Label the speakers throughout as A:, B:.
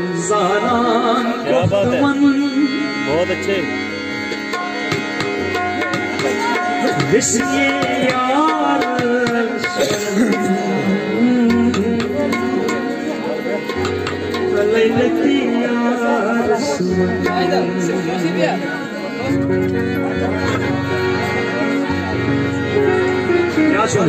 A: गुलजारान क्या बात है
B: बहुत अच्छे
A: यार क्या सुन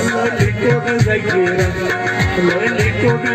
A: الله کي ڪي وڄاي ڪيرا مر ليڪو ڪي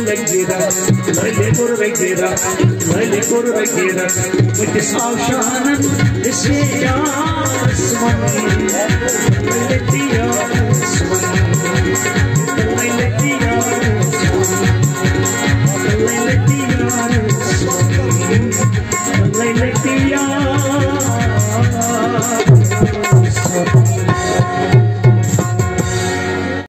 A: لگ گے ملے پر لگ گیا ملے پر